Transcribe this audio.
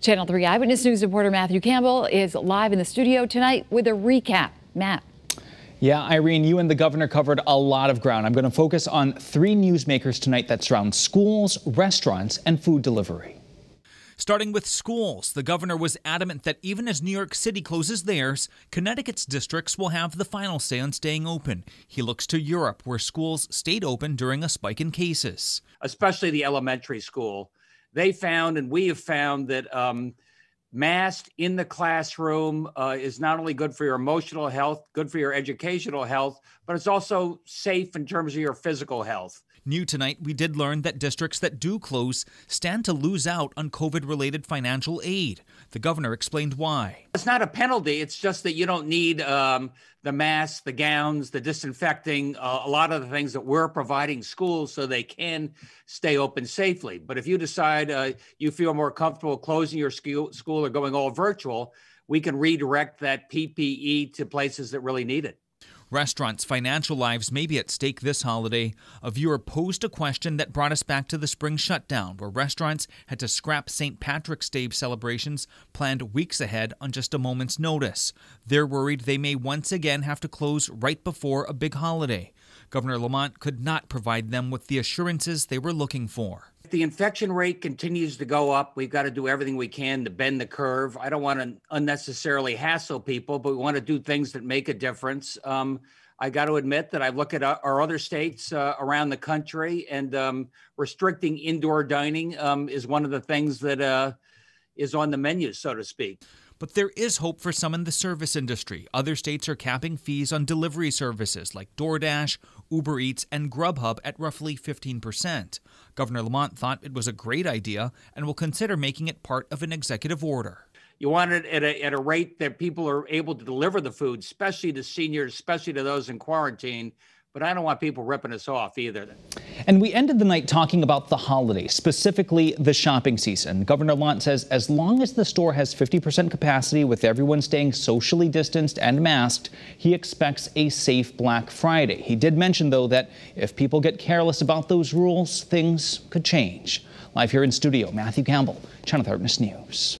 Channel 3 Eyewitness News reporter Matthew Campbell is live in the studio tonight with a recap. Matt. Yeah, Irene, you and the governor covered a lot of ground. I'm going to focus on three newsmakers tonight that surround schools, restaurants, and food delivery. Starting with schools, the governor was adamant that even as New York City closes theirs, Connecticut's districts will have the final say on staying open. He looks to Europe, where schools stayed open during a spike in cases. Especially the elementary school. They found, and we have found, that um, masked in the classroom uh, is not only good for your emotional health, good for your educational health, but it's also safe in terms of your physical health. New tonight, we did learn that districts that do close stand to lose out on COVID related financial aid. The governor explained why. It's not a penalty, it's just that you don't need um, the masks, the gowns, the disinfecting, uh, a lot of the things that we're providing schools so they can stay open safely. But if you decide uh, you feel more comfortable closing your school, school or going all virtual, we can redirect that PPE to places that really need it. Restaurants' financial lives may be at stake this holiday. A viewer posed a question that brought us back to the spring shutdown, where restaurants had to scrap St. Patrick's Day celebrations planned weeks ahead on just a moment's notice. They're worried they may once again have to close right before a big holiday. Governor Lamont could not provide them with the assurances they were looking for. The infection rate continues to go up, we've got to do everything we can to bend the curve. I don't want to unnecessarily hassle people, but we want to do things that make a difference. Um, I got to admit that I look at our other states uh, around the country, and um, restricting indoor dining um, is one of the things that uh, is on the menu, so to speak. But there is hope for some in the service industry. Other states are capping fees on delivery services like DoorDash, Uber Eats, and Grubhub at roughly 15%. Governor Lamont thought it was a great idea and will consider making it part of an executive order. You want it at a, at a rate that people are able to deliver the food, especially to seniors, especially to those in quarantine. But I don't want people ripping us off either. And we ended the night talking about the holidays, specifically the shopping season. Governor Lamont says as long as the store has 50% capacity with everyone staying socially distanced and masked, he expects a safe Black Friday. He did mention, though, that if people get careless about those rules, things could change. Live here in studio, Matthew Campbell, Channel 13 News.